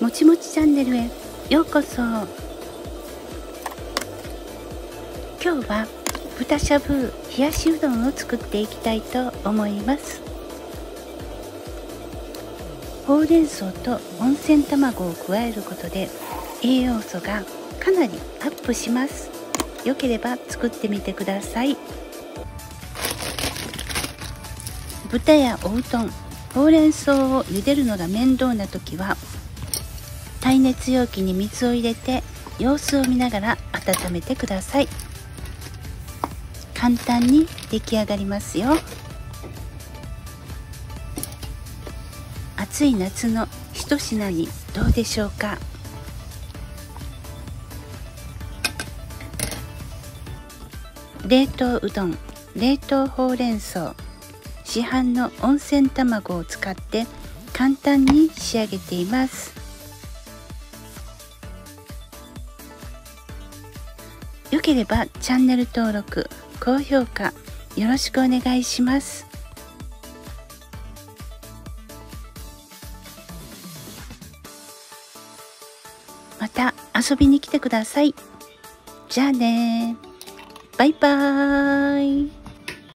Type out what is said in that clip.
もちもちチャンネルへ。ようこそ。今日は豚しゃぶ冷やしうどんを作っていきたいと思います。ほうれん草と温泉卵を加えることで栄養素がかなりアップします。よければ作ってみてください。豚やおうどんほうれん草を茹でるのが面倒な時は耐熱容器に水を入れて様子を見ながら温めてください。簡単に出来上がりますよ。暑い夏の一品にどうでしょうか？冷凍うどん冷凍ほうれん草市販の温泉卵を使って簡単に仕上げています。よければチャンネル登録高評価よろしくお願いします。また遊びに来てください。じゃあねバイバーイ。